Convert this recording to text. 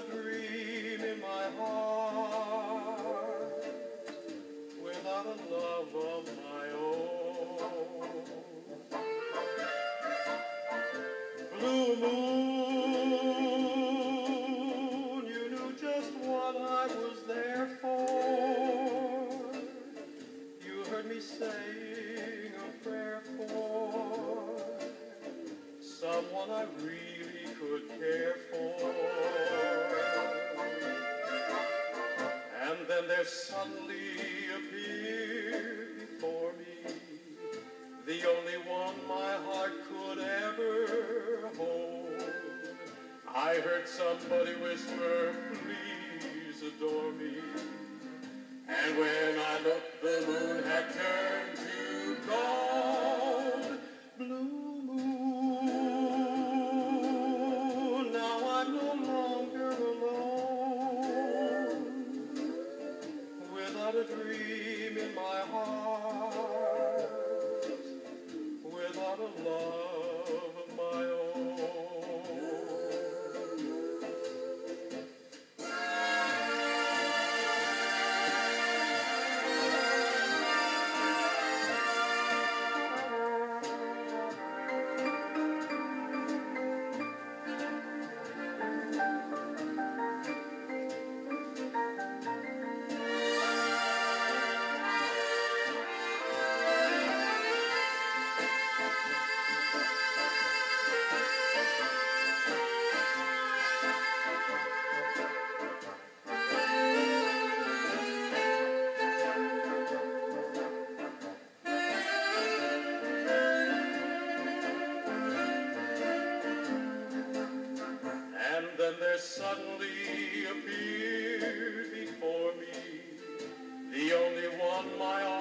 a dream in my heart without a love of my own. Blue moon, you knew just what I was there for. You heard me saying a prayer for someone I really could care for. Suddenly appeared before me the only one my heart could ever hold. I heard somebody whisper, please adore me. And when I looked, suddenly appeared before me, the only one my.